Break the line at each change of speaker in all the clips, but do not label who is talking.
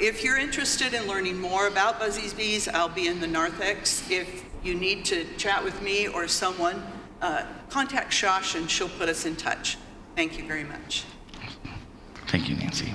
if you're interested in learning more about Buzzy's Bees, I'll be in the narthex. If you need to chat with me or someone, uh, contact Shosh and she'll put us in touch. Thank you very much.
Thank you, Nancy.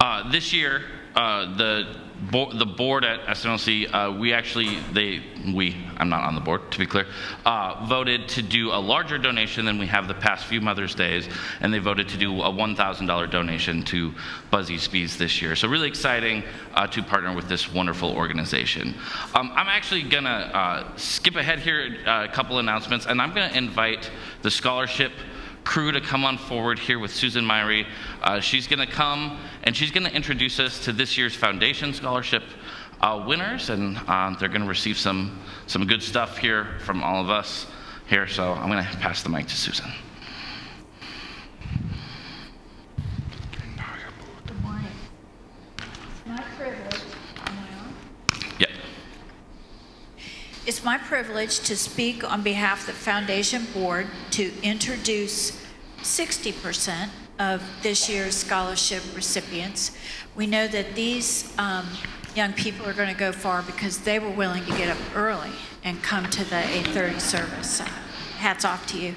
Uh, this year, uh, the bo- the board at SMLC, uh, we actually they we I'm not on the board to be clear, uh, voted to do a larger donation than we have the past few Mother's Days, and they voted to do a $1,000 donation to Buzzy's Bees this year. So really exciting uh, to partner with this wonderful organization. Um, I'm actually gonna uh, skip ahead here uh, a couple announcements, and I'm gonna invite the scholarship crew to come on forward here with Susan Myrie. Uh, she's going to come and she's going to introduce us to this year's Foundation Scholarship uh, winners, and uh, they're going to receive some, some good stuff here from all of us here. So I'm going to pass the mic to Susan.
Good morning. It's my privilege, am I on?
Yeah.
It's my privilege to speak on behalf of the Foundation Board to introduce 60% of this year's scholarship recipients. We know that these um, young people are going to go far because they were willing to get up early and come to the 8:30 service. Hats off to you.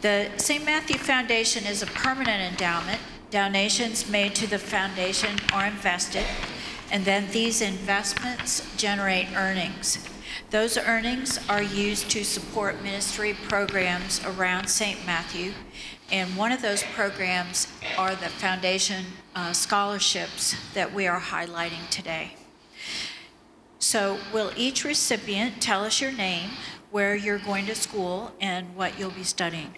The St. Matthew Foundation is a permanent endowment. Donations made to the foundation are invested, and then these investments generate earnings. Those earnings are used to support ministry programs around St. Matthew, and one of those programs are the foundation uh, scholarships that we are highlighting today. So, will each recipient tell us your name, where you're going to school, and what you'll be studying?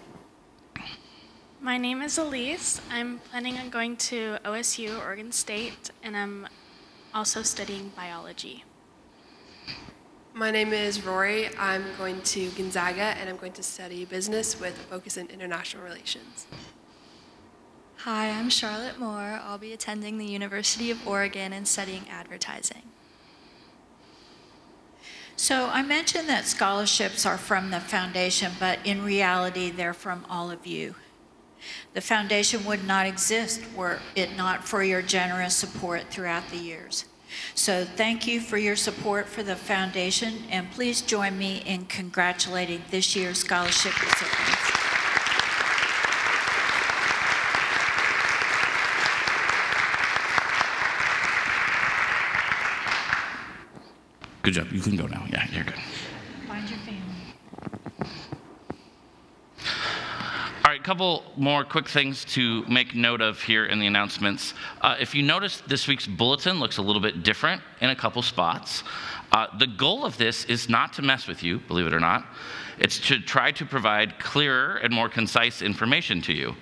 My name is Elise. I'm planning on going to OSU, Oregon State, and I'm also studying biology.
My name is Rory. I'm going to Gonzaga and I'm going to study business with a focus in international relations.
Hi, I'm Charlotte Moore. I'll be attending the University of Oregon and studying advertising.
So, I mentioned that scholarships are from the foundation, but in reality, they're from all of you. The foundation would not exist were it not for your generous support throughout the years. So thank you for your support for the foundation, and please join me in congratulating this year's scholarship recipients.
Good job. You can go now. Yeah, you're good.
Find your family.
All right, a couple more quick things to make note of here in the announcements. Uh, if you notice, this week's bulletin looks a little bit different in a couple spots. Uh, the goal of this is not to mess with you, believe it or not. It's to try to provide clearer and more concise information to you.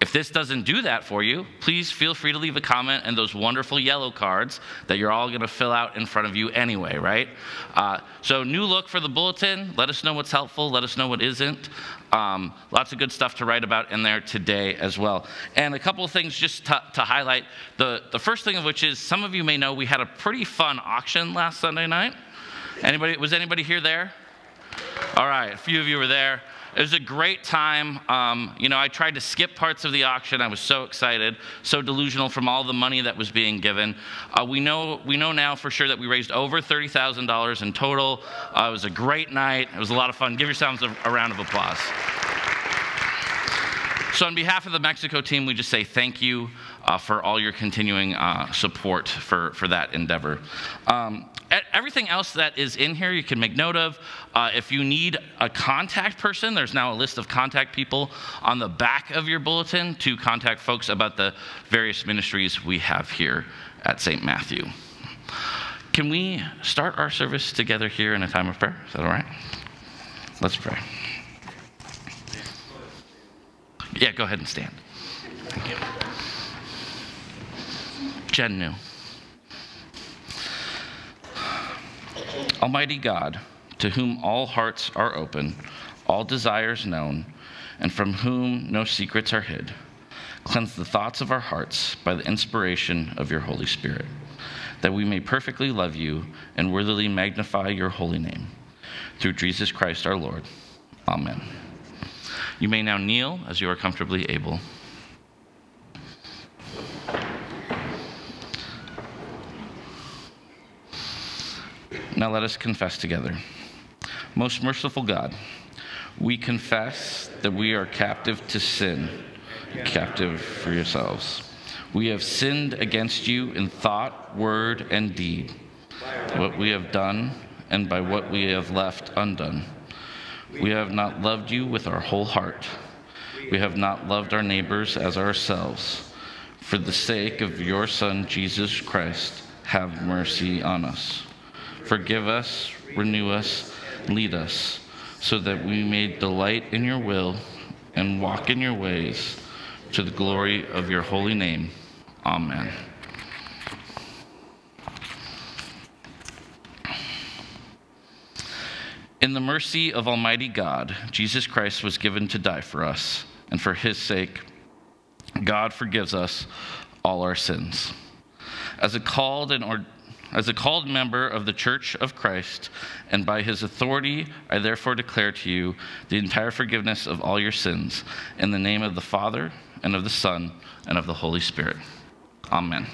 If this doesn't do that for you, please feel free to leave a comment and those wonderful yellow cards that you're all going to fill out in front of you anyway, right? Uh, so, new look for the bulletin. Let us know what's helpful. Let us know what isn't. Um, lots of good stuff to write about in there today as well. And a couple of things just to, to highlight. The, the first thing of which is some of you may know we had a pretty fun auction last Sunday night. Anybody, was anybody here there? All right, a few of you were there. It was a great time. Um, you know, I tried to skip parts of the auction. I was so excited, so delusional from all the money that was being given. Uh, we know we know now for sure that we raised over thirty thousand dollars in total. Uh, it was a great night. It was a lot of fun. Give yourselves a, a round of applause. So, on behalf of the Mexico team, we just say thank you uh, for all your continuing uh, support for, for that endeavor. Um, everything else that is in here, you can make note of. Uh, if you need a contact person, there's now a list of contact people on the back of your bulletin to contact folks about the various ministries we have here at St. Matthew. Can we start our service together here in a time of prayer? Is that all right? Let's pray. Yeah, go ahead and stand. Thank you. Almighty God, to whom all hearts are open, all desires known, and from whom no secrets are hid, cleanse the thoughts of our hearts by the inspiration of your Holy Spirit, that we may perfectly love you and worthily magnify your holy name. Through Jesus Christ our Lord. Amen. You may now kneel as you are comfortably able. Now let us confess together. Most merciful God, we confess that we are captive to sin, captive for yourselves. We have sinned against you in thought, word, and deed, what we have done and by what we have left undone. We have not loved you with our whole heart. We have not loved our neighbors as ourselves. For the sake of your Son, Jesus Christ, have mercy on us. Forgive us, renew us, lead us, so that we may delight in your will and walk in your ways to the glory of your holy name. Amen. In the mercy of Almighty God, Jesus Christ was given to die for us, and for his sake, God forgives us all our sins. As a called and or, as a called member of the Church of Christ, and by his authority, I therefore declare to you the entire forgiveness of all your sins, in the name of the Father, and of the Son, and of the Holy Spirit. Amen.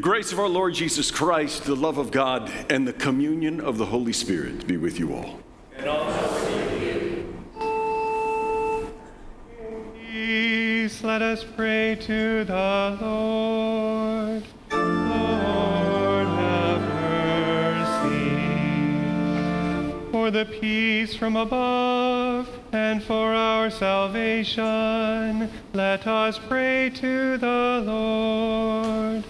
The grace of our Lord Jesus Christ, the love of God, and the communion of the Holy Spirit be with you all.
Peace, let us pray to the Lord. Lord, have mercy. For the peace from above and for our salvation, let us pray to the Lord. Lord,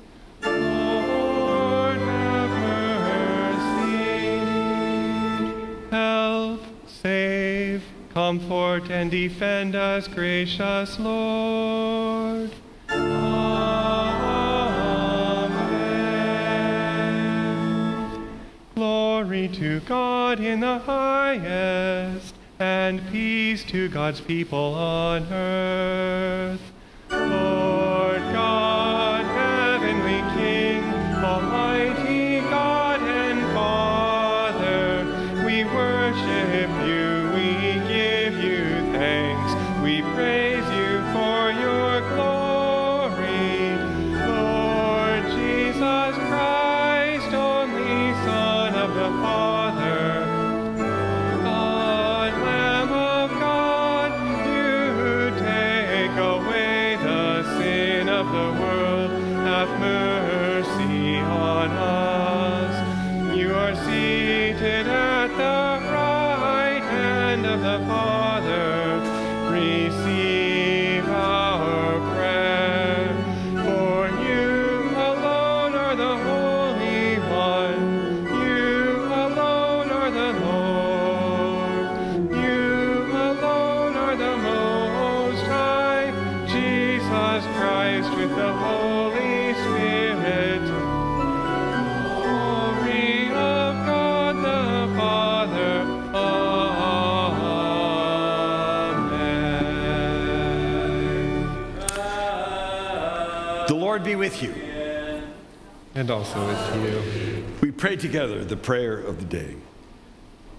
Help, save, comfort, and defend us, gracious Lord. Amen. Glory to God in the highest, and peace to God's people on earth. Lord God, with
you.
And also with you.
We pray together the prayer of the day.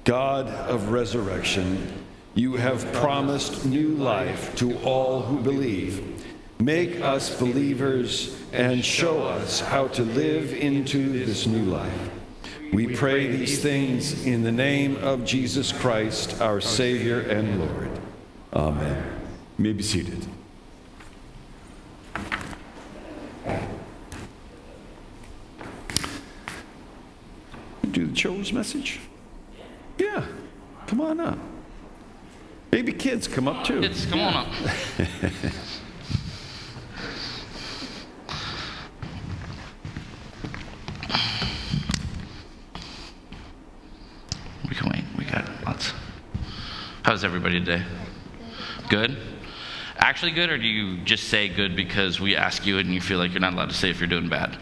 God of resurrection, you have promised new life to all who believe. Make us believers and show us how to live into this new life. We pray these things in the name of Jesus Christ, our Savior and Lord. Amen. You may be seated. Message? Yeah, come on up. Maybe kids come up too.
Kids, come on up. we can wait. We got lots. How's everybody today? Good? Actually good, or do you just say good because we ask you and you feel like you're not allowed to say if you're doing bad?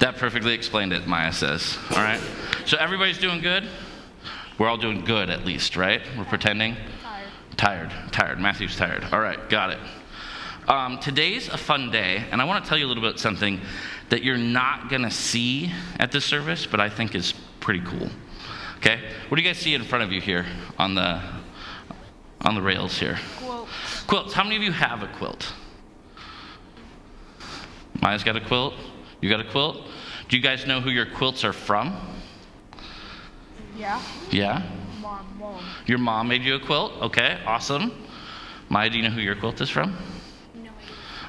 That perfectly explained it, Maya says. All right? So everybody's doing good? We're all doing good at least, right? We're pretending? Tired. Tired. Tired. Matthew's tired. All right, got it. Um, today's a fun day, and I want to tell you a little bit something that you're not going to see at this service, but I think is pretty cool. Okay? What do you guys see in front of you here on the on the rails here? Quilts. Quilts. How many of you have a quilt? Maya's got a quilt. You got a quilt? Do you guys know who your quilts are from?
Yeah.
Yeah?
Mom, mom.
Your mom made you a quilt? Okay, awesome. Maya, do you know who your quilt is from?
No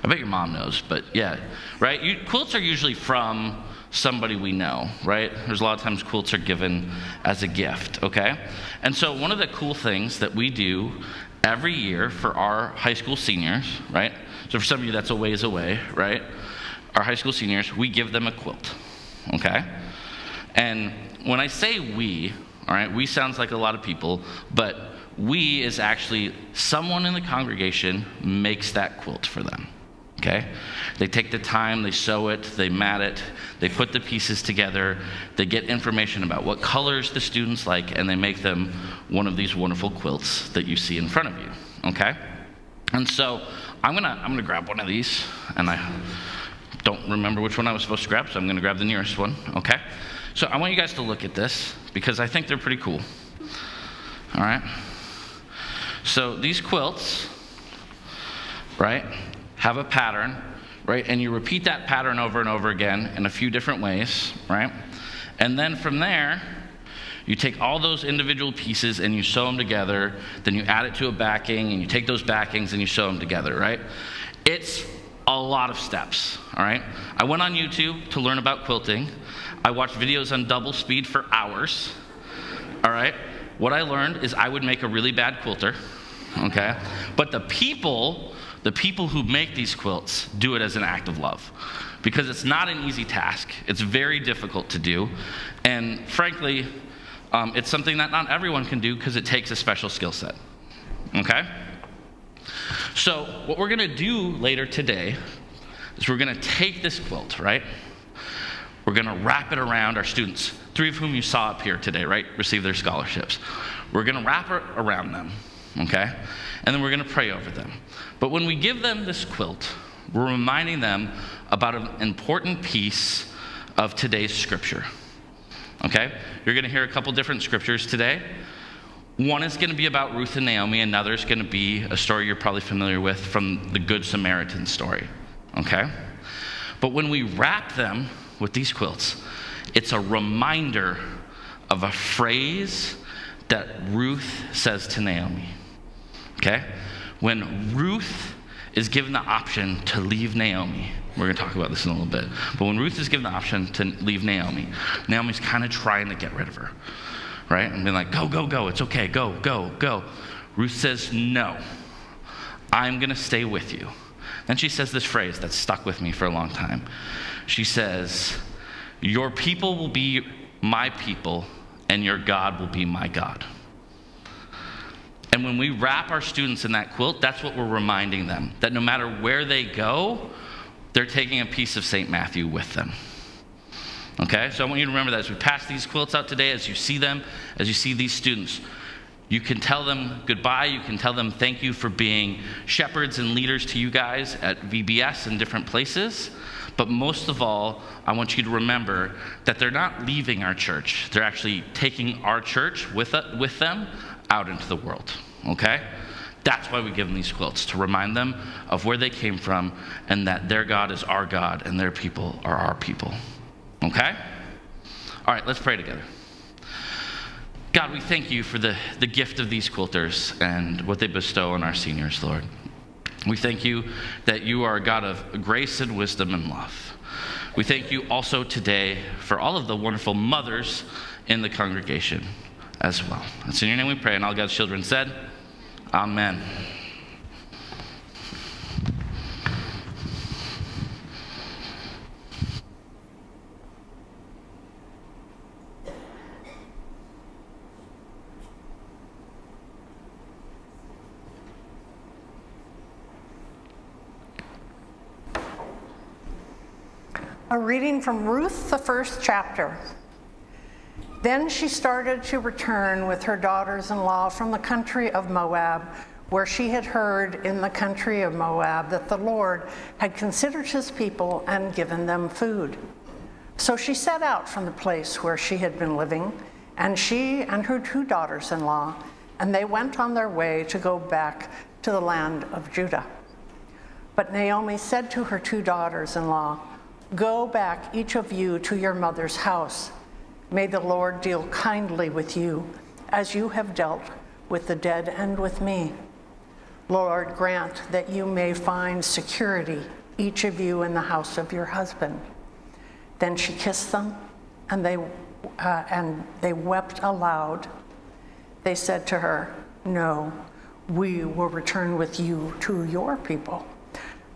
I bet your mom knows, but yeah, right? You, quilts are usually from somebody we know, right? There's a lot of times quilts are given as a gift, okay? And so one of the cool things that we do every year for our high school seniors, right? So for some of you, that's a ways away, right? Our high school seniors, we give them a quilt, okay? And when I say we, all right, we sounds like a lot of people, but we is actually someone in the congregation makes that quilt for them. Okay? They take the time, they sew it, they mat it, they put the pieces together, they get information about what colors the students like, and they make them one of these wonderful quilts that you see in front of you. Okay? And so I'm gonna I'm gonna grab one of these, and I don't remember which one I was supposed to grab, so I'm gonna grab the nearest one. Okay? So I want you guys to look at this because I think they're pretty cool. All right? So these quilts, right, have a pattern, right? And you repeat that pattern over and over again in a few different ways, right? And then from there, you take all those individual pieces and you sew them together, then you add it to a backing and you take those backings and you sew them together, right? It's a lot of steps, all right? I went on YouTube to learn about quilting. I watched videos on double speed for hours, all right? What I learned is I would make a really bad quilter, okay? But the people, the people who make these quilts do it as an act of love because it's not an easy task. It's very difficult to do. And frankly, um, it's something that not everyone can do because it takes a special skill set, okay? So, what we're going to do later today is we're going to take this quilt, right? We're going to wrap it around our students, three of whom you saw up here today, right? Receive their scholarships. We're going to wrap it around them, okay? And then we're going to pray over them. But when we give them this quilt, we're reminding them about an important piece of today's scripture, okay? You're going to hear a couple different scriptures today. One is going to be about Ruth and Naomi, another is going to be a story you're probably familiar with from the Good Samaritan story, okay? But when we wrap them with these quilts, it's a reminder of a phrase that Ruth says to Naomi, okay? When Ruth is given the option to leave Naomi, we're going to talk about this in a little bit, but when Ruth is given the option to leave Naomi, Naomi's kind of trying to get rid of her, right? And being like, go, go, go, it's okay, go, go, go. Ruth says, no, I'm going to stay with you. Then she says this phrase that stuck with me for a long time. She says, Your people will be my people, and your God will be my God. And when we wrap our students in that quilt, that's what we're reminding them that no matter where they go, they're taking a piece of St. Matthew with them. Okay? So I want you to remember that as we pass these quilts out today, as you see them, as you see these students, you can tell them goodbye. You can tell them thank you for being shepherds and leaders to you guys at VBS and different places. But most of all, I want you to remember that they're not leaving our church. They're actually taking our church with, uh, with them out into the world, okay? That's why we give them these quilts, to remind them of where they came from and that their God is our God and their people are our people, okay? All right, let's pray together. God, we thank you for the, the gift of these quilters and what they bestow on our seniors, Lord. We thank you that you are a God of grace and wisdom and love. We thank you also today for all of the wonderful mothers in the congregation as well. It's in your name we pray, and all God's children said, Amen.
A reading from Ruth, the first chapter. Then she started to return with her daughters in law from the country of Moab, where she had heard in the country of Moab that the Lord had considered his people and given them food. So she set out from the place where she had been living, and she and her two daughters in law, and they went on their way to go back to the land of Judah. But Naomi said to her two daughters in law, Go back, each of you, to your mother's house. May the Lord deal kindly with you, as you have dealt with the dead and with me. Lord, grant that you may find security, each of you in the house of your husband. Then she kissed them, and they, uh, and they wept aloud. They said to her, No, we will return with you to your people.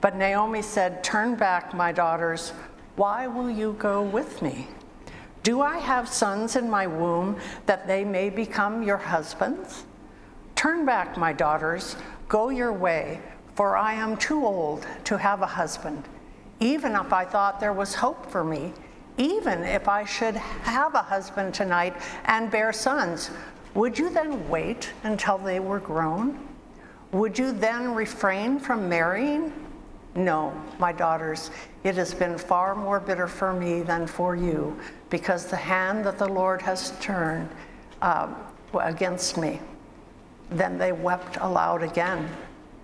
But Naomi said, Turn back, my daughters. Why will you go with me? Do I have sons in my womb that they may become your husbands? Turn back, my daughters. Go your way, for I am too old to have a husband. Even if I thought there was hope for me, even if I should have a husband tonight and bear sons, would you then wait until they were grown? Would you then refrain from marrying? No, my daughters, it has been far more bitter for me than for you, because the hand that the Lord has turned um, against me. Then they wept aloud again.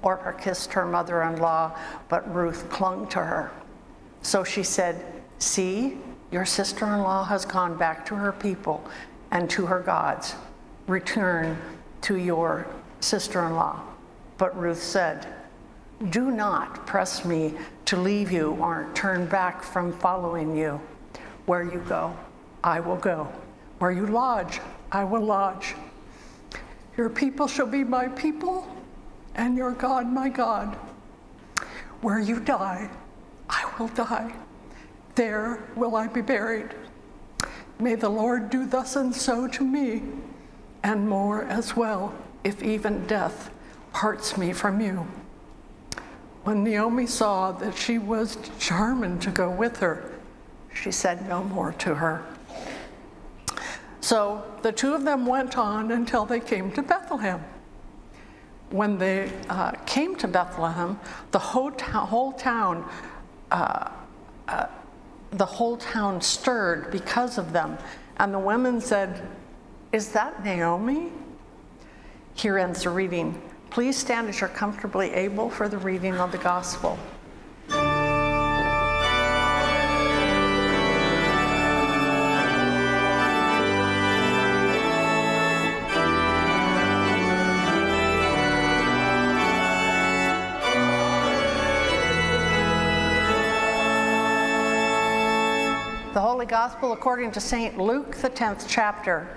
Orpah kissed her mother in law, but Ruth clung to her. So she said, See, your sister in law has gone back to her people and to her gods. Return to your sister in law. But Ruth said, do not press me to leave you or turn back from following you. Where you go, I will go. Where you lodge, I will lodge. Your people shall be my people, and your God my God. Where you die, I will die. There will I be buried. May the Lord do thus and so to me, and more as well, if even death parts me from you. When Naomi saw that she was determined to go with her, she said no more to her. So the two of them went on until they came to Bethlehem. When they uh, came to Bethlehem, the whole, whole town, uh, uh, the whole town stirred because of them. And the women said, "Is that Naomi?" Here ends the reading. Please stand as you're comfortably able for the reading of the gospel. The Holy Gospel according to St. Luke, the 10th chapter.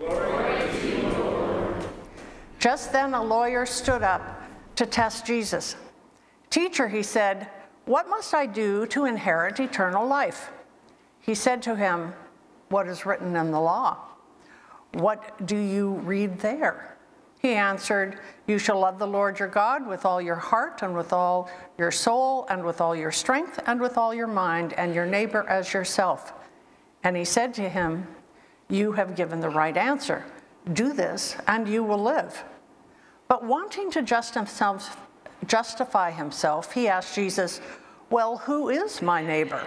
Glory just then a lawyer stood up to test Jesus. Teacher, he said, what must I do to inherit eternal life? He said to him, What is written in the law? What do you read there? He answered, You shall love the Lord your God with all your heart and with all your soul and with all your strength and with all your mind, and your neighbor as yourself. And he said to him, You have given the right answer. Do this, and you will live. But wanting to just himself, justify himself, he asked Jesus, Well, who is my neighbor?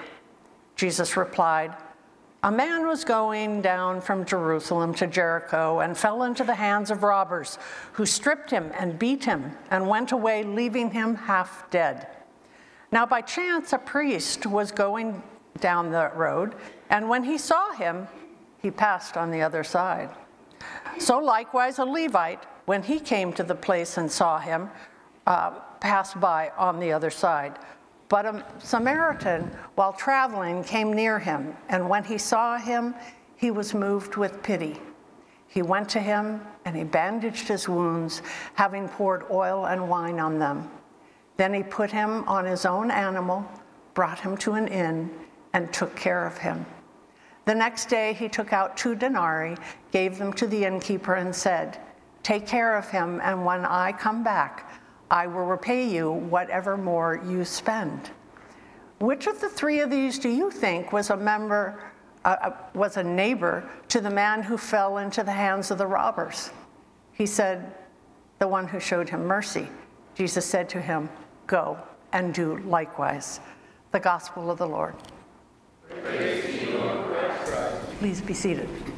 Jesus replied, A man was going down from Jerusalem to Jericho and fell into the hands of robbers, who stripped him and beat him and went away, leaving him half dead. Now, by chance, a priest was going down the road, and when he saw him, he passed on the other side. So, likewise, a Levite, when he came to the place and saw him, uh, passed by on the other side. But a Samaritan, while traveling, came near him, and when he saw him, he was moved with pity. He went to him and he bandaged his wounds, having poured oil and wine on them. Then he put him on his own animal, brought him to an inn, and took care of him. The next day he took out two denarii, gave them to the innkeeper, and said, Take care of him, and when I come back, I will repay you whatever more you spend. Which of the three of these do you think was a member, uh, uh, was a neighbor to the man who fell into the hands of the robbers? He said, The one who showed him mercy. Jesus said to him, Go and do likewise. The gospel of the Lord. Please be seated.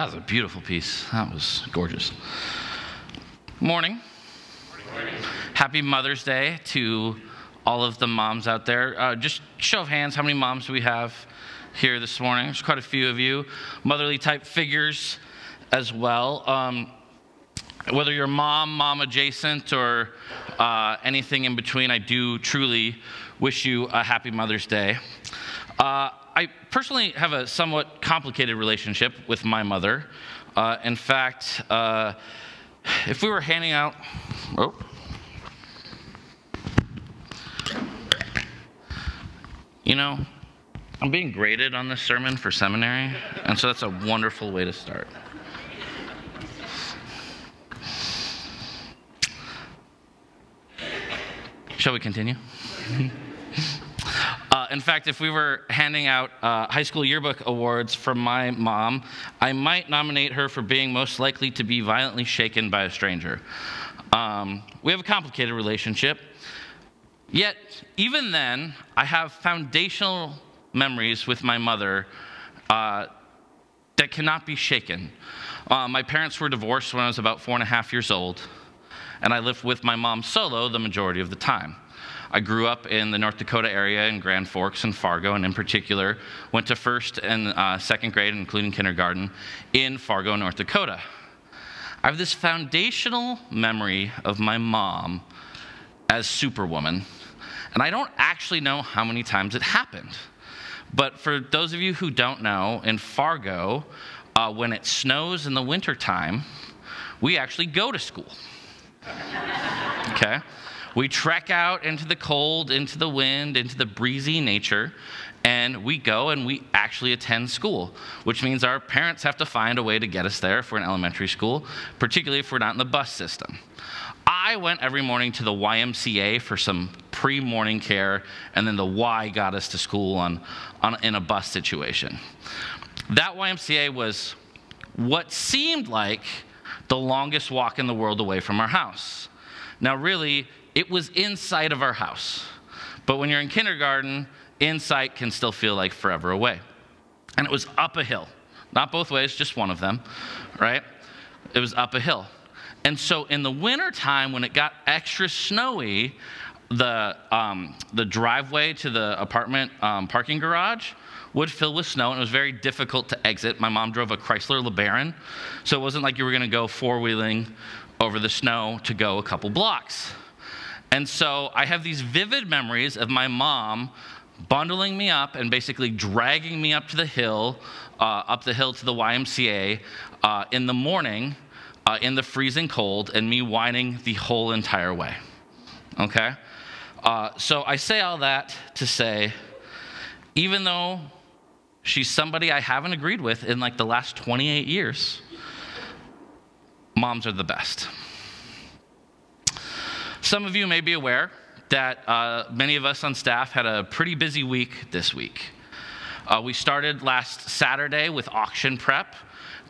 That was a beautiful piece. That was gorgeous. Morning. Morning. Happy Mother's Day to all of the moms out there. Uh, just show of hands, how many moms do we have here this morning? There's quite a few of you. Motherly type figures as well. Um, whether you're mom, mom adjacent, or uh, anything in between, I do truly wish you a happy Mother's Day. Uh, I personally have a somewhat complicated relationship with my mother. Uh, in fact, uh, if we were handing out, oh, you know, I'm being graded on this sermon for seminary, and so that's a wonderful way to start. Shall we continue? uh, in fact, if we were handing out uh, high school yearbook awards from my mom, I might nominate her for being most likely to be violently shaken by a stranger. Um, we have a complicated relationship. Yet, even then, I have foundational memories with my mother uh, that cannot be shaken. Uh, my parents were divorced when I was about four and a half years old and I lived with my mom solo the majority of the time. I grew up in the North Dakota area in Grand Forks and Fargo, and in particular, went to first and uh, second grade, including kindergarten, in Fargo, North Dakota. I have this foundational memory of my mom as Superwoman, and I don't actually know how many times it happened. But for those of you who don't know, in Fargo, uh, when it snows in the wintertime, we actually go to school okay? We trek out into the cold, into the wind, into the breezy nature, and we go and we actually attend school, which means our parents have to find a way to get us there if we're in elementary school, particularly if we're not in the bus system. I went every morning to the YMCA for some pre morning care, and then the Y got us to school on, on, in a bus situation. That YMCA was what seemed like the longest walk in the world away from our house. Now, really, it was inside of our house. But when you're in kindergarten, insight can still feel like forever away. And it was up a hill, not both ways, just one of them, right? It was up a hill. And so in the wintertime, when it got extra snowy, the, um, the driveway to the apartment um, parking garage would fill with snow, and it was very difficult to exit. My mom drove a Chrysler LeBaron, so it wasn't like you were going to go four wheeling over the snow to go a couple blocks. And so I have these vivid memories of my mom bundling me up and basically dragging me up to the hill, uh, up the hill to the YMCA uh, in the morning uh, in the freezing cold, and me whining the whole entire way. Okay? Uh, so I say all that to say, even though She's somebody I haven't agreed with in like the last 28 years. Moms are the best. Some of you may be aware that uh, many of us on staff had a pretty busy week this week. Uh, we started last Saturday with auction prep.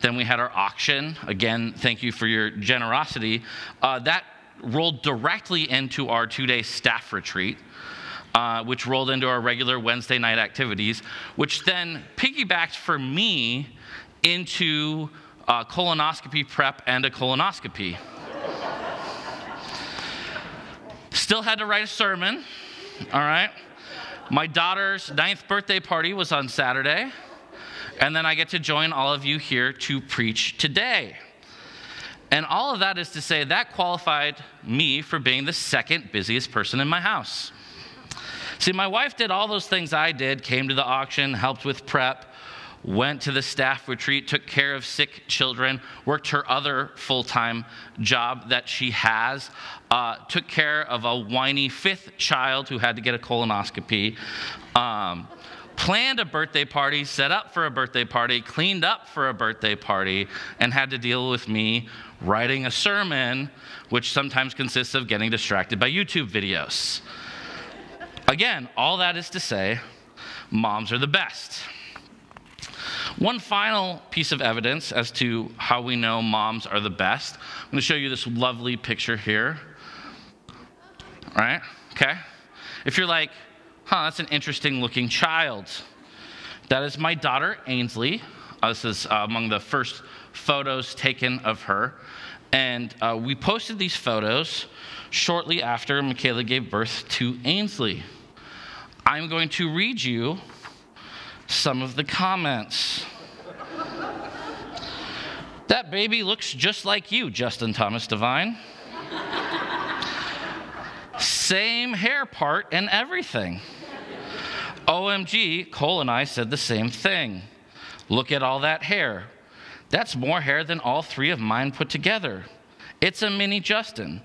Then we had our auction. Again, thank you for your generosity. Uh, that rolled directly into our two day staff retreat uh, which rolled into our regular Wednesday night activities, which then piggybacked for me into uh, colonoscopy prep and a colonoscopy. Still had to write a sermon, all right? My daughter's ninth birthday party was on Saturday, and then I get to join all of you here to preach today. And all of that is to say that qualified me for being the second busiest person in my house. See, my wife did all those things I did, came to the auction, helped with prep, went to the staff retreat, took care of sick children, worked her other full time job that she has, uh, took care of a whiny fifth child who had to get a colonoscopy. Um, planned a birthday party, set up for a birthday party, cleaned up for a birthday party, and had to deal with me writing a sermon, which sometimes consists of getting distracted by YouTube videos. Again, all that is to say, moms are the best. One final piece of evidence as to how we know moms are the best. I'm going to show you this lovely picture here. Right? Okay? If you're like, huh, that's an interesting looking child. That is my daughter, Ainsley. Uh, this is uh, among the first photos taken of her. And uh, we posted these photos shortly after Michaela gave birth to Ainsley. I'm going to read you some of the comments. that baby looks just like you, Justin Thomas Devine. Same hair part and everything. OMG, Cole and I said the same thing. Look at all that hair. That's more hair than all three of mine put together. It's a mini Justin.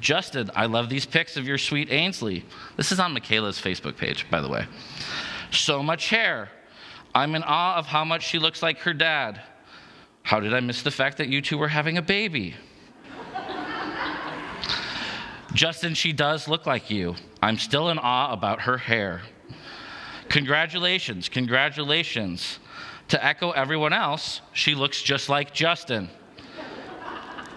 Justin, I love these pics of your sweet Ainsley. This is on Michaela's Facebook page, by the way. So much hair. I'm in awe of how much she looks like her dad. How did I miss the fact that you two were having a baby? Justin, she does look like you. I'm still in awe about her hair. Congratulations, congratulations. To echo everyone else, she looks just like Justin.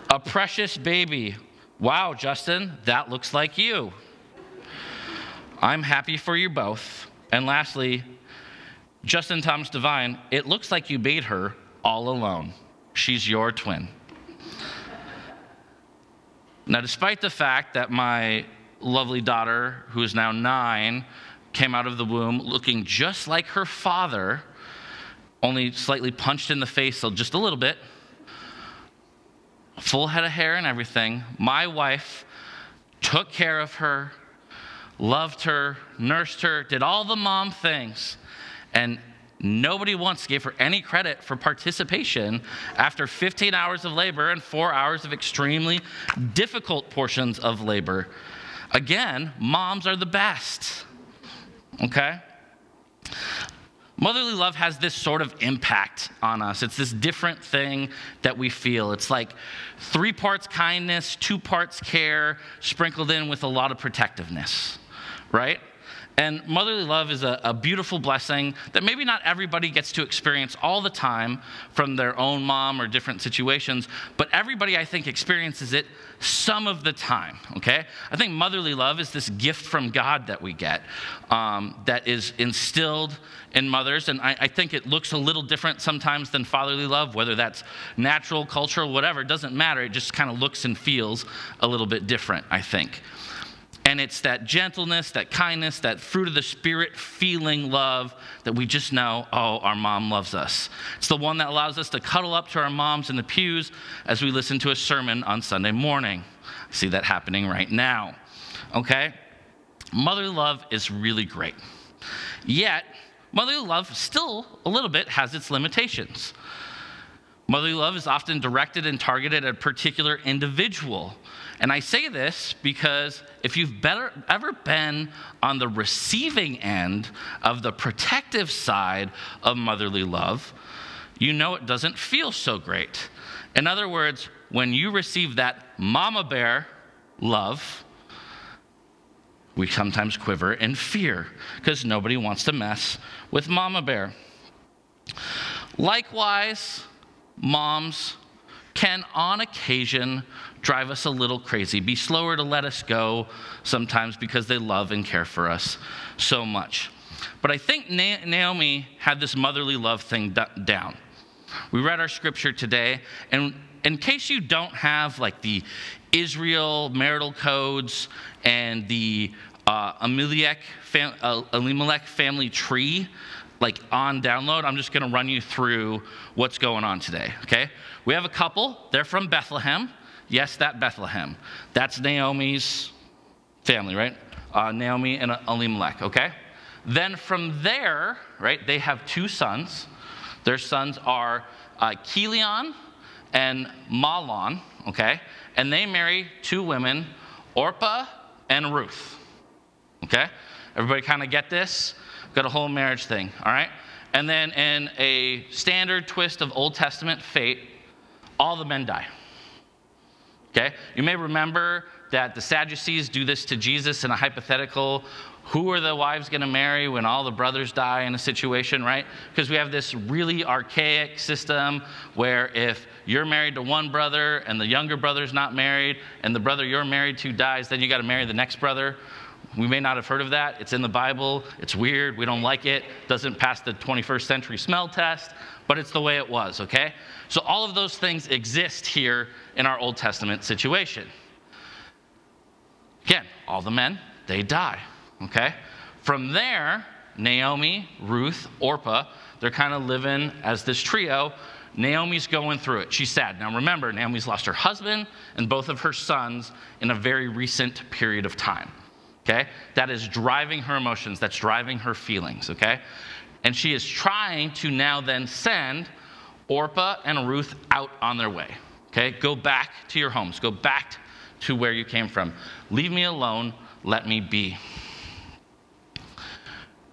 A precious baby. Wow, Justin, that looks like you. I'm happy for you both. And lastly, Justin Thomas Devine, it looks like you made her all alone. She's your twin. Now, despite the fact that my lovely daughter, who is now nine, came out of the womb looking just like her father, only slightly punched in the face so just a little bit, full head of hair and everything, my wife took care of her, loved her, nursed her, did all the mom things. And Nobody once gave her any credit for participation after 15 hours of labor and four hours of extremely difficult portions of labor. Again, moms are the best. Okay? Motherly love has this sort of impact on us. It's this different thing that we feel. It's like three parts kindness, two parts care, sprinkled in with a lot of protectiveness, right? And motherly love is a, a, beautiful blessing that maybe not everybody gets to experience all the time from their own mom or different situations, but everybody, I think, experiences it some of the time, okay? I think motherly love is this gift from God that we get um, that is instilled in mothers, and I, I think it looks a little different sometimes than fatherly love, whether that's natural, cultural, whatever, it doesn't matter. It just kind of looks and feels a little bit different, I think. And it's that gentleness, that kindness, that fruit of the Spirit feeling love that we just know, oh, our mom loves us. It's the one that allows us to cuddle up to our moms in the pews as we listen to a sermon on Sunday morning. I see that happening right now. Okay? Motherly love is really great. Yet, motherly love still a little bit has its limitations. Motherly love is often directed and targeted at a particular individual. And I say this because if you've better, ever been on the receiving end of the protective side of motherly love, you know it doesn't feel so great. In other words, when you receive that mama bear love, we sometimes quiver in fear because nobody wants to mess with mama bear. Likewise, moms can on occasion drive us a little crazy, be slower to let us go sometimes because they love and care for us so much. But I think Naomi had this motherly love thing down. We read our scripture today, and in case you don't have like the Israel marital codes and the uh, Elimelech, fam- uh, Elimelech family tree, like on download, I'm just going to run you through what's going on today, okay? We have a couple, they're from Bethlehem. Yes, that Bethlehem. That's Naomi's family, right? Uh, Naomi and Elimelech, okay? Then from there, right, they have two sons. Their sons are uh, and Mahlon, okay? And they marry two women, Orpah and Ruth, okay? Everybody kind of get this? Got a whole marriage thing, all right? And then in a standard twist of Old Testament fate, all the men die. Okay? You may remember that the Sadducees do this to Jesus in a hypothetical who are the wives going to marry when all the brothers die in a situation, right? Because we have this really archaic system where if you're married to one brother and the younger brother's not married and the brother you're married to dies, then you got to marry the next brother. We may not have heard of that. It's in the Bible. It's weird. We don't like it. Doesn't pass the 21st century smell test, but it's the way it was, okay? So all of those things exist here in our Old Testament situation. Again, all the men, they die, okay? From there, Naomi, Ruth, Orpah, they're kind of living as this trio. Naomi's going through it. She's sad. Now remember, Naomi's lost her husband and both of her sons in a very recent period of time. Okay? That is driving her emotions, that's driving her feelings, okay? And she is trying to now then send Orpah and Ruth out on their way. Okay? Go back to your homes. Go back to where you came from. Leave me alone. Let me be.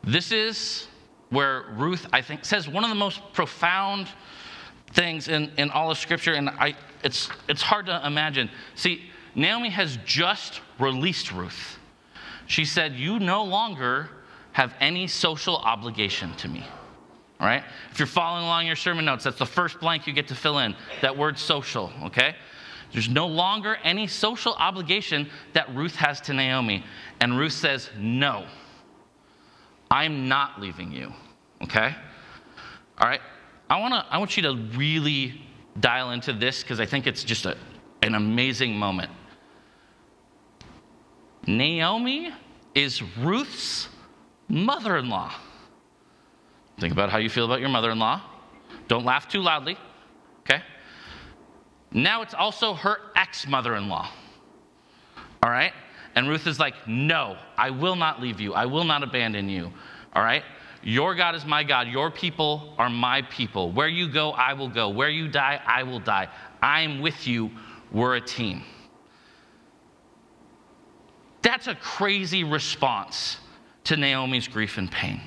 This is where Ruth, I think, says one of the most profound things in, in all of Scripture, and I, it's, it's hard to imagine. See, Naomi has just released Ruth. She said, You no longer have any social obligation to me. All right? If you're following along your sermon notes, that's the first blank you get to fill in that word social, okay? There's no longer any social obligation that Ruth has to Naomi. And Ruth says, No, I'm not leaving you, okay? All right? I, wanna, I want you to really dial into this because I think it's just a, an amazing moment. Naomi is Ruth's mother in law. Think about how you feel about your mother in law. Don't laugh too loudly, okay? Now it's also her ex mother in law, all right? And Ruth is like, No, I will not leave you. I will not abandon you, all right? Your God is my God. Your people are my people. Where you go, I will go. Where you die, I will die. I am with you. We're a team. That's a crazy response to Naomi's grief and pain.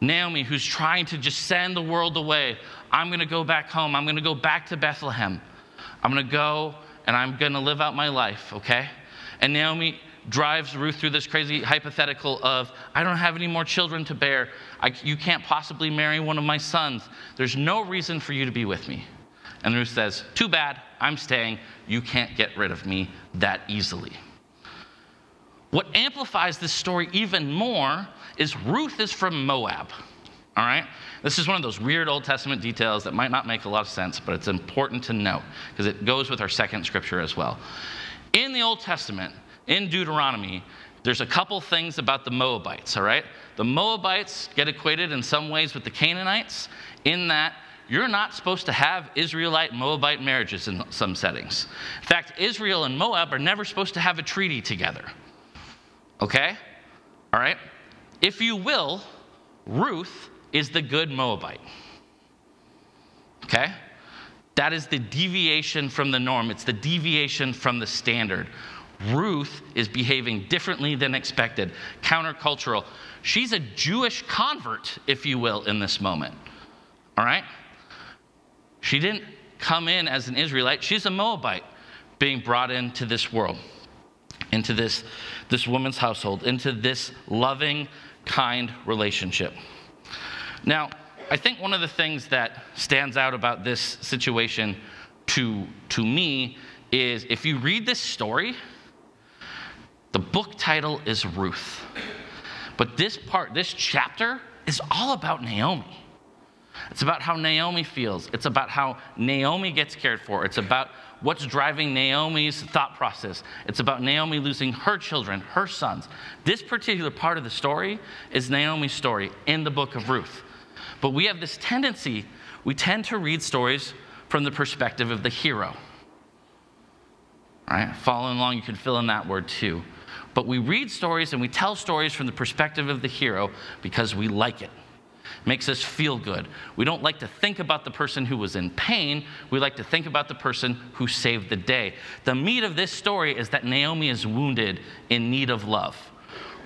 Naomi, who's trying to just send the world away, I'm going to go back home. I'm going to go back to Bethlehem. I'm going to go and I'm going to live out my life, okay? And Naomi drives Ruth through this crazy hypothetical of, I don't have any more children to bear. I, you can't possibly marry one of my sons. There's no reason for you to be with me. And Ruth says, Too bad, I'm staying. You can't get rid of me that easily. What amplifies this story even more is Ruth is from Moab. All right? This is one of those weird Old Testament details that might not make a lot of sense, but it's important to note because it goes with our second scripture as well. In the Old Testament, in Deuteronomy, there's a couple things about the Moabites, all right? The Moabites get equated in some ways with the Canaanites in that you're not supposed to have Israelite Moabite marriages in some settings. In fact, Israel and Moab are never supposed to have a treaty together. Okay? All right? If you will, Ruth is the good Moabite. Okay? That is the deviation from the norm, it's the deviation from the standard. Ruth is behaving differently than expected, countercultural. She's a Jewish convert, if you will, in this moment. All right? She didn't come in as an Israelite, she's a Moabite being brought into this world into this, this woman's household, into this loving, kind relationship. Now, I think one of the things that stands out about this situation to, to me is if you read this story, the book title is Ruth. But this part, this chapter, is all about Naomi. It's about how Naomi feels. It's about how Naomi gets cared for. It's about what's driving Naomi's thought process. It's about Naomi losing her children, her sons. This particular part of the story is Naomi's story in the book of Ruth. But we have this tendency, we tend to read stories from the perspective of the hero. All right? Following along, you can fill in that word too. But we read stories and we tell stories from the perspective of the hero because we like it makes us feel good. We don't like to think about the person who was in pain. We like to think about the person who saved the day. The meat of this story is that Naomi is wounded in need of love.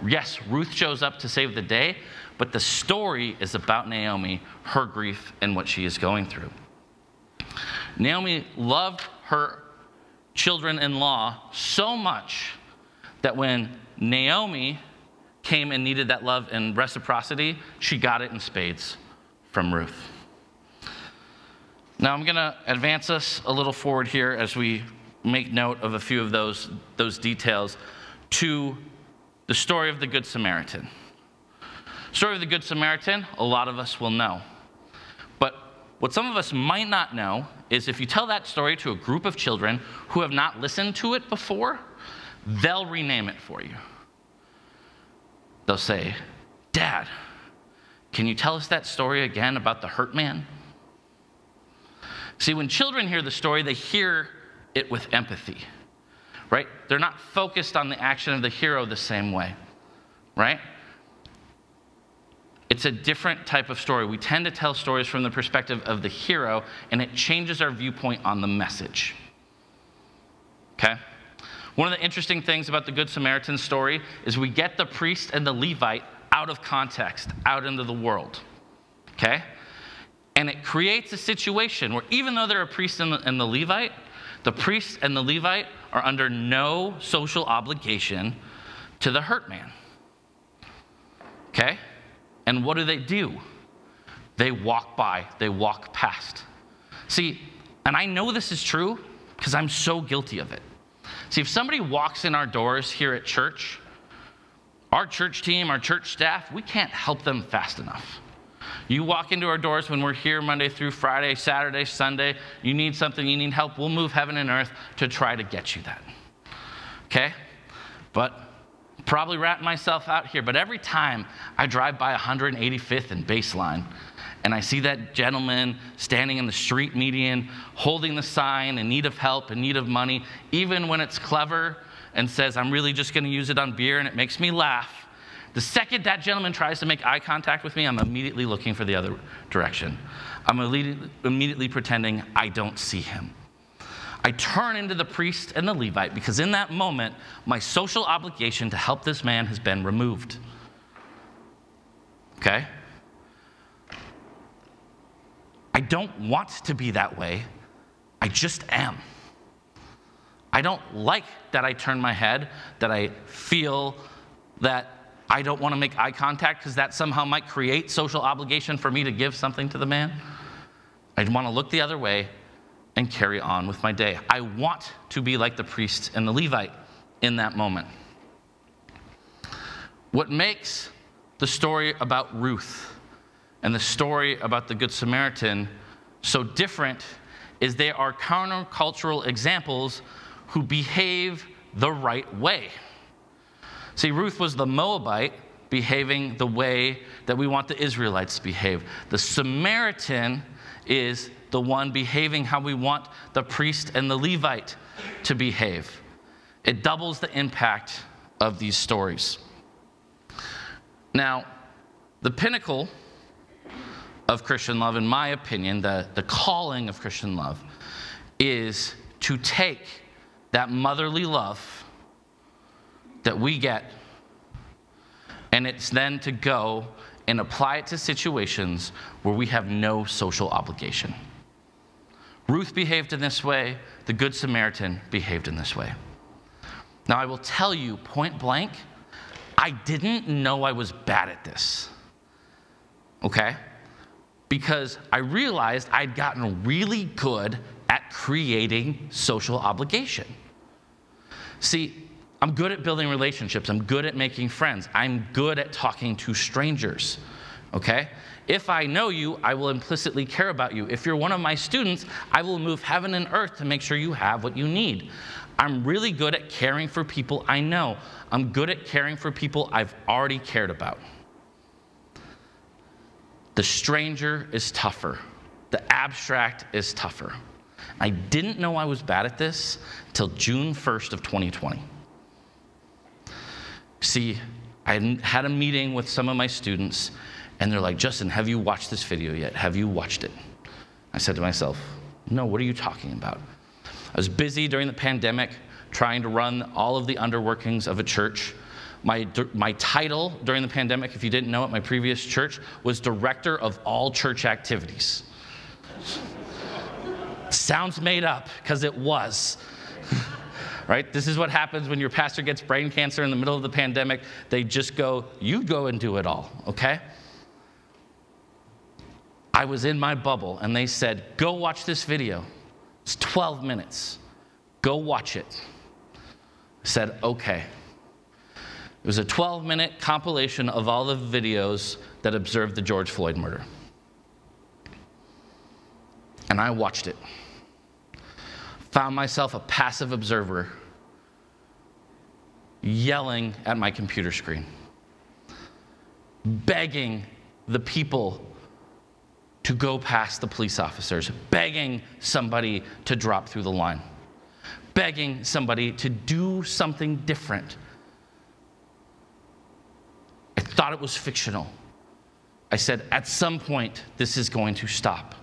Yes, Ruth shows up to save the day, but the story is about Naomi, her grief, and what she is going through. Naomi loved her children in law so much that when Naomi came and needed that love and reciprocity, she got it in spades from Ruth. Now I'm going to advance us a little forward here as we make note of a few of those, those details to the story of the Good Samaritan. Story of the Good Samaritan, a lot of us will know. But what some of us might not know is if you tell that story to a group of children who have not listened to it before, they'll rename it for you. They'll say, Dad, can you tell us that story again about the hurt man? See, when children hear the story, they hear it with empathy, right? They're not focused on the action of the hero the same way, right? It's a different type of story. We tend to tell stories from the perspective of the hero, and it changes our viewpoint on the message. Okay? One of the interesting things about the Good Samaritan story is we get the priest and the Levite out of context, out into the world. Okay? And it creates a situation where even though they're a priest and the, and the Levite, the priest and the Levite are under no social obligation to the hurt man. Okay? And what do they do? They walk by, they walk past. See, and I know this is true because I'm so guilty of it. See, if somebody walks in our doors here at church, our church team, our church staff, we can't help them fast enough. You walk into our doors when we're here Monday through Friday, Saturday, Sunday, you need something, you need help, we'll move heaven and earth to try to get you that. Okay? But probably rat myself out here, but every time I drive by 185th and Baseline, and I see that gentleman standing in the street median, holding the sign in need of help, in need of money, even when it's clever and says, I'm really just going to use it on beer, and it makes me laugh. The second that gentleman tries to make eye contact with me, I'm immediately looking for the other direction. I'm immediately pretending I don't see him. I turn into the priest and the Levite because in that moment, my social obligation to help this man has been removed. Okay? I don't want to be that way. I just am. I don't like that I turn my head, that I feel that I don't want to make eye contact because that somehow might create social obligation for me to give something to the man. I want to look the other way and carry on with my day. I want to be like the priest and the Levite in that moment. What makes the story about Ruth and the story about the Good Samaritan so different is they are countercultural examples who behave the right way. See, Ruth was the Moabite behaving the way that we want the Israelites to behave. The Samaritan is the one behaving how we want the priest and the Levite to behave. It doubles the impact of these stories. Now, the pinnacle of Christian love, in my opinion, the, the calling of Christian love, is to take that motherly love that we get, and it's then to go and apply it to situations where we have no social obligation. Ruth behaved in this way, the Good Samaritan behaved in this way. Now, I will tell you point blank, I didn't know I was bad at this. Okay? Because I realized I'd gotten really good at creating social obligation. See, I'm good at building relationships. I'm good at making friends. I'm good at talking to strangers. Okay? If I know you, I will implicitly care about you. If you're one of my students, I will move heaven and earth to make sure you have what you need. I'm really good at caring for people I know. I'm good at caring for people I've already cared about. The stranger is tougher. The abstract is tougher. I didn't know I was bad at this till June 1st of 2020. See, I had a meeting with some of my students and they're like, Justin, have you watched this video yet? Have you watched it? I said to myself, No, what are you talking about? I was busy during the pandemic trying to run all of the underworkings of a church. My, my title during the pandemic, if you didn't know it, my previous church, was Director of All Church Activities. Sounds made up, because it was. right? This is what happens when your pastor gets brain cancer in the middle of the pandemic. They just go, You go and do it all, okay? I was in my bubble and they said, Go watch this video. It's 12 minutes. Go watch it. I said, Okay. It was a 12 minute compilation of all the videos that observed the George Floyd murder. And I watched it. Found myself a passive observer yelling at my computer screen, begging the people to go past the police officers, begging somebody to drop through the line, begging somebody to do something different. Thought it was fictional. I said, at some point, this is going to stop.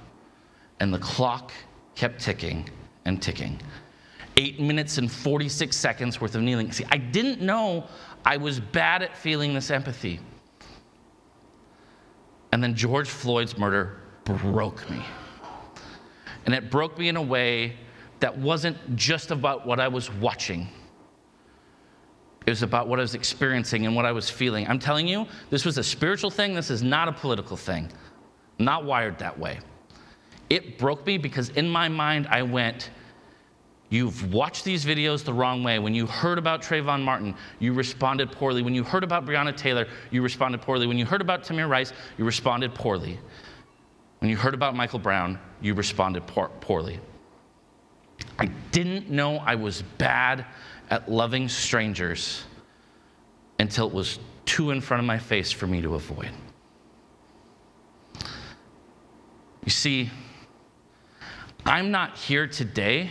And the clock kept ticking and ticking. Eight minutes and 46 seconds worth of kneeling. See, I didn't know I was bad at feeling this empathy. And then George Floyd's murder broke me. And it broke me in a way that wasn't just about what I was watching. It was about what I was experiencing and what I was feeling. I'm telling you, this was a spiritual thing. This is not a political thing. I'm not wired that way. It broke me because in my mind, I went, You've watched these videos the wrong way. When you heard about Trayvon Martin, you responded poorly. When you heard about Breonna Taylor, you responded poorly. When you heard about Tamir Rice, you responded poorly. When you heard about Michael Brown, you responded poor, poorly. I didn't know I was bad at loving strangers until it was too in front of my face for me to avoid. You see, I'm not here today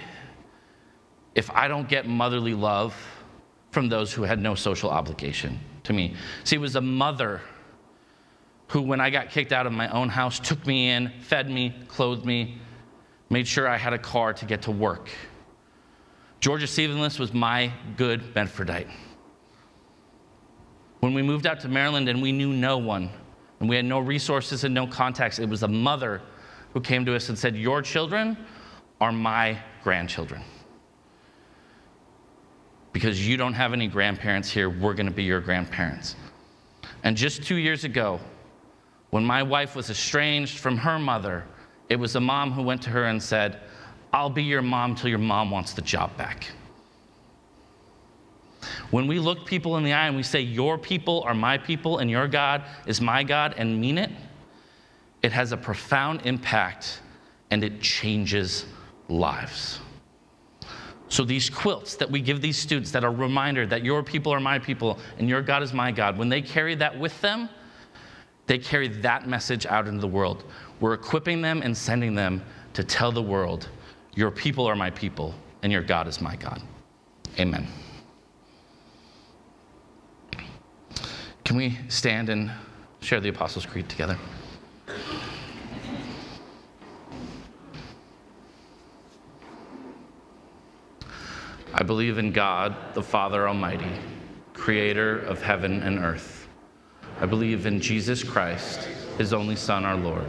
if I don't get motherly love from those who had no social obligation to me. See, it was a mother who, when I got kicked out of my own house, took me in, fed me, clothed me, made sure I had a car to get to work. Georgia Stephenless was my good Medfordite. When we moved out to Maryland and we knew no one, and we had no resources and no contacts, it was a mother who came to us and said, Your children are my grandchildren. Because you don't have any grandparents here, we're going to be your grandparents. And just two years ago, when my wife was estranged from her mother, it was a mom who went to her and said, I'll be your mom till your mom wants the job back. When we look people in the eye and we say, Your people are my people and your God is my God, and mean it, it has a profound impact and it changes lives. So, these quilts that we give these students that are a reminder that your people are my people and your God is my God, when they carry that with them, they carry that message out into the world. We're equipping them and sending them to tell the world, Your people are my people, and your God is my God. Amen. Can we stand and share the Apostles' Creed together? I believe in God, the Father Almighty, creator of heaven and earth. I believe in Jesus Christ, his only Son, our Lord.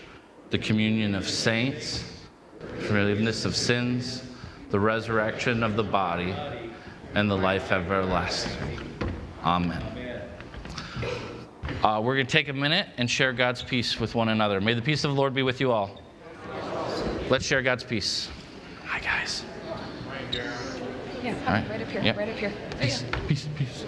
the communion of saints, forgiveness of sins, the resurrection of the body, and the life everlasting. Amen. Uh, we're going to take a minute and share God's peace with one another. May the peace of the Lord be with you all. Let's share God's peace. Hi, guys.
Yeah, right. right up here. Yep. Right up here.
Peace, peace, peace.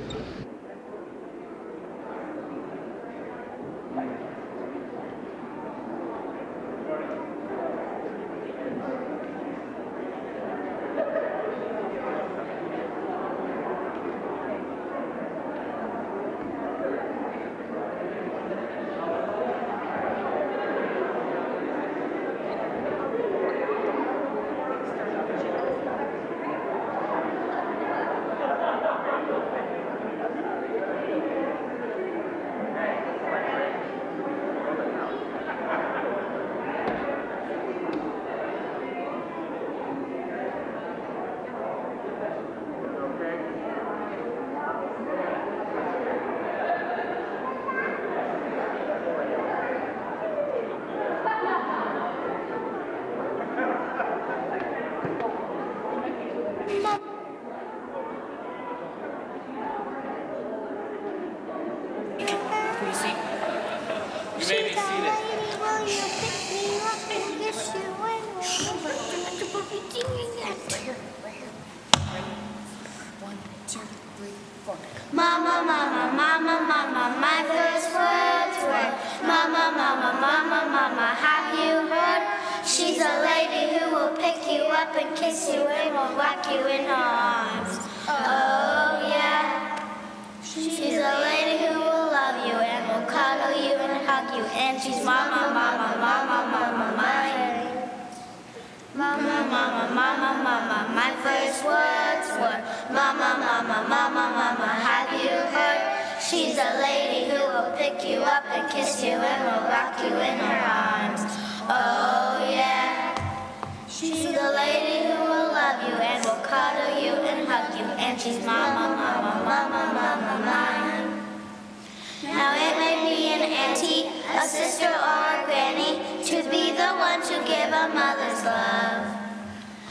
A sister, or a granny to be the one to give a mother's love.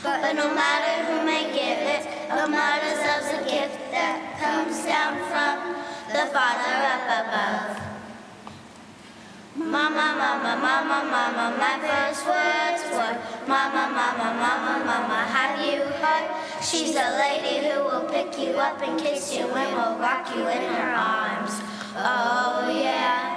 But no matter who may give it, a mother love's a gift that comes down from the Father up above. Mama, mama, mama, mama, my first words were Mama, mama, mama, mama, have you heard? She's a lady who will pick you up and kiss you and will rock you in her arms. Oh yeah.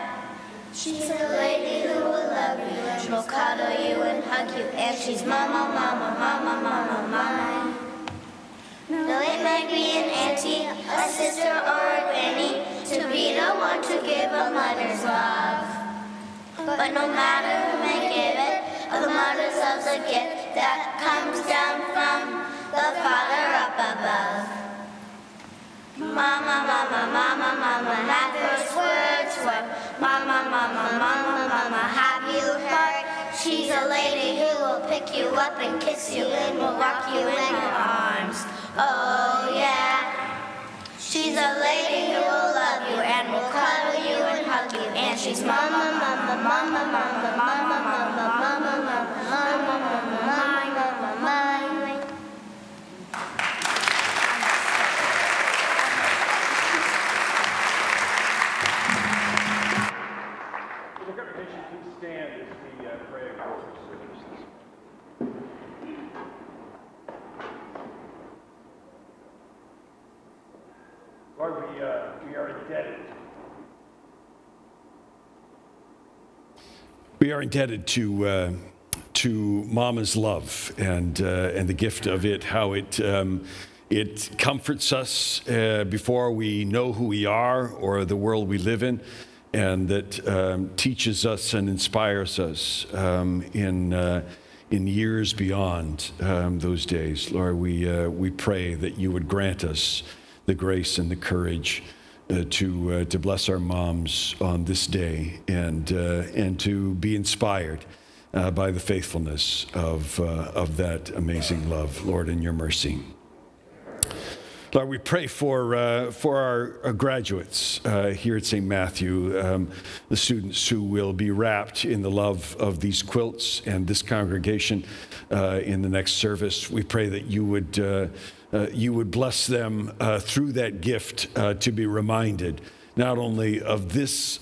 She's a lady who will love you and will cuddle you and hug you. And she's mama, mama, mama, mama, mine. Though it may be an auntie, a sister, or a granny, to be the one to give a mother's love. But no matter who may give it, the mother's love's a gift that comes down from the Father up above. Mama, mama, mama, mama, my first words Mama, mama, mama, mama, have you heard? She's a lady who will pick you up and kiss you and will rock you in her arms. Oh yeah. She's a lady who will love you and will cuddle you and hug you. And she's mama, mama, mama, mama, mama,
Lord, we, uh, we are indebted. We are indebted to uh, to Mama's love and uh, and the gift of it, how it um, it comforts us uh, before we know who we are or the world we live in, and that um, teaches us and inspires us um, in. Uh, in years beyond um, those days, Lord, we, uh, we pray that you would grant us the grace and the courage uh, to, uh, to bless our moms on this day and, uh, and to be inspired uh, by the faithfulness of, uh, of that amazing love, Lord, in your mercy. Lord, we pray for, uh, for our, our graduates here at St. Matthew, um, the students who will be wrapped in the love of these quilts and this congregation in the next service. We pray that you would, you would bless them uh, through that gift to be reminded not only of this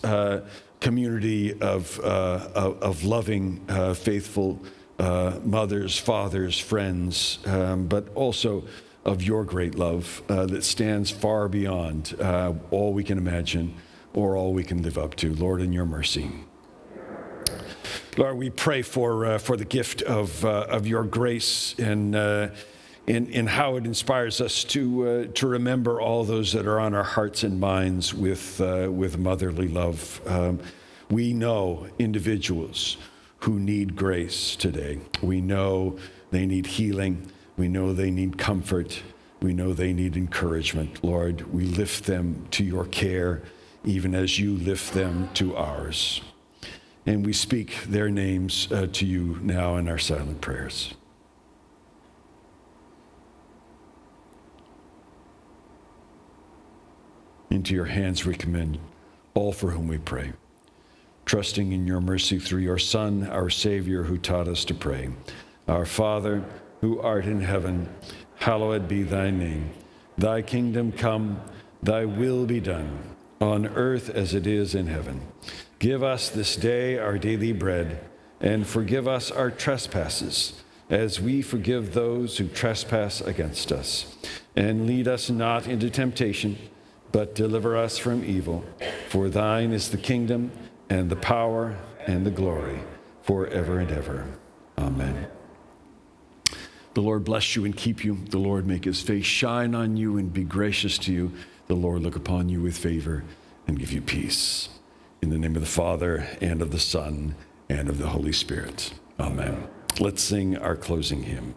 community of, of, of, loving, faithful mothers, fathers, friends, um, but also of your great love uh, that stands far beyond uh, all we can imagine or all we can live up to. Lord, in your mercy. Lord, we pray for, uh, for the gift of, uh, of your grace and in how it inspires us to, uh, to remember all those that are on our hearts and minds with, uh, with motherly love. Um, we know individuals who need grace today. We know they need healing. We know they need comfort. We know they need encouragement. Lord, we lift them to your care, even as you lift them to ours. And we speak their names uh, to you now in our silent prayers. Into your hands we commend all for whom we pray, trusting in your mercy through your Son, our Savior, who taught us to pray. Our Father, who art in heaven, hallowed be thy name. Thy kingdom come, thy will be done, on earth as it is in heaven. Give us this day our daily bread, and forgive us our trespasses, as we forgive those who trespass against us. And lead us not into temptation, but deliver us from evil. For thine is the kingdom, and the power, and the glory, forever and ever. Amen. The Lord bless you and keep you. The Lord make his face shine on you and be gracious to you. The Lord look upon you with favor and give you peace. In the name of the Father, and of the Son, and of the Holy Spirit. Amen. Let's sing our closing hymn.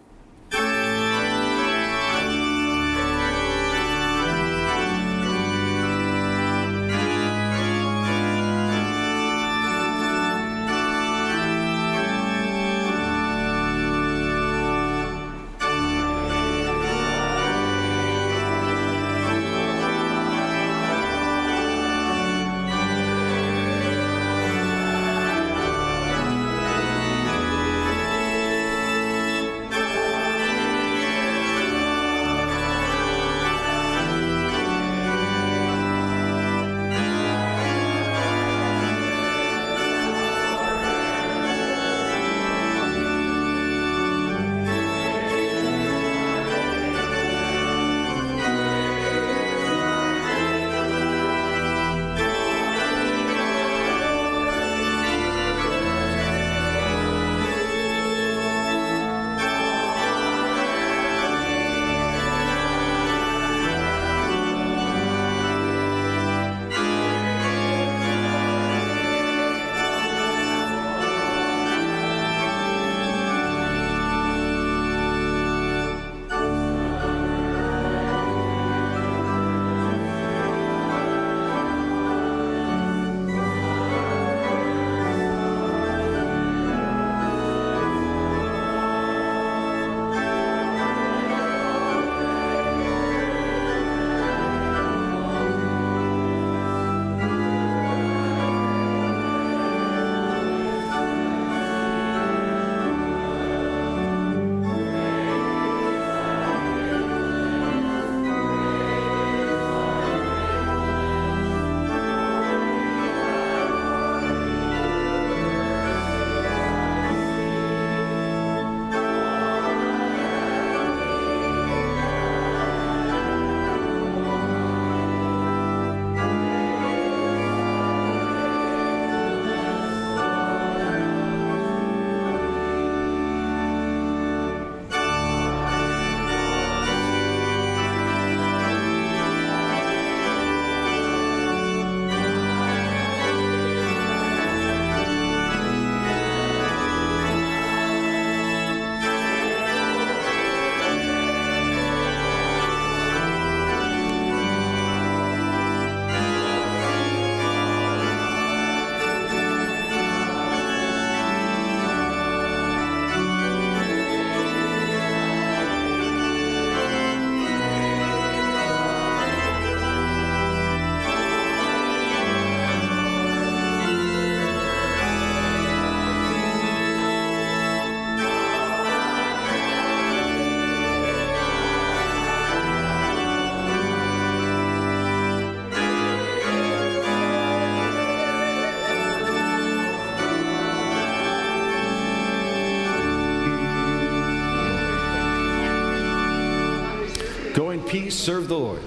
Peace, serve the Lord.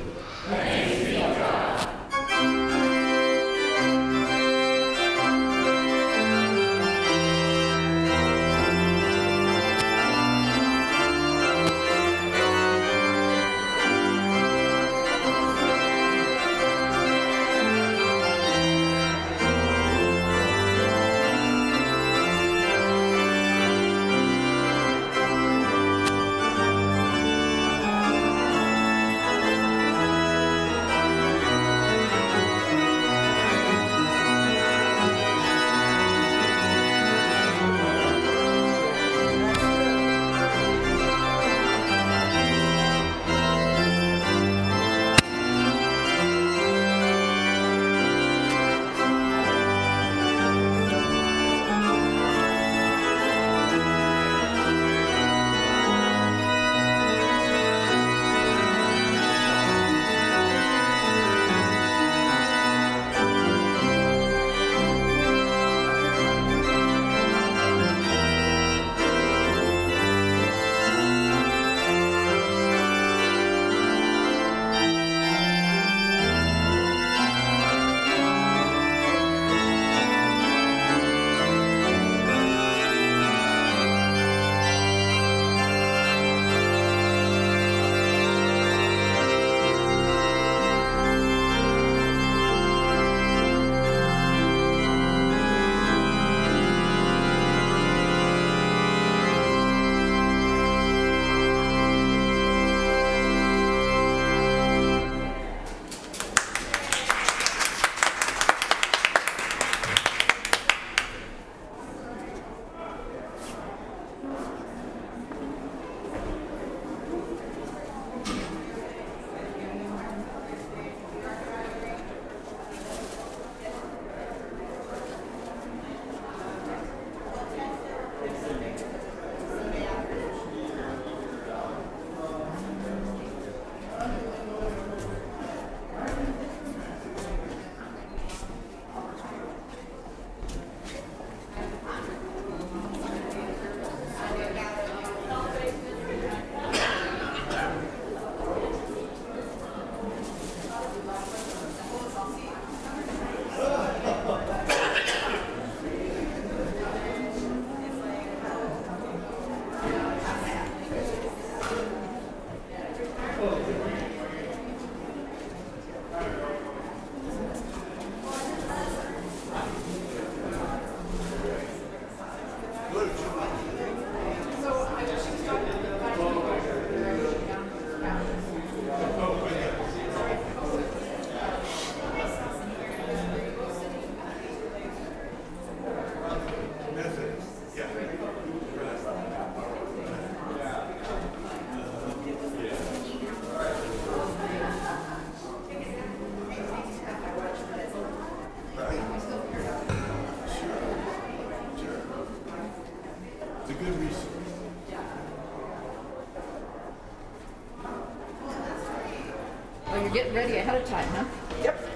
Getting ready ahead of time, huh?
Yep.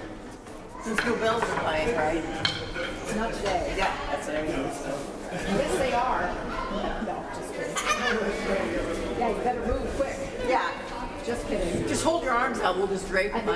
Since no bells are playing, right?
Not today.
Yeah, that's what I mean. So.
Yes, they are. No, just kidding. Yeah, you better move quick.
Yeah.
Just kidding.
Just hold your arms out. We'll just drape them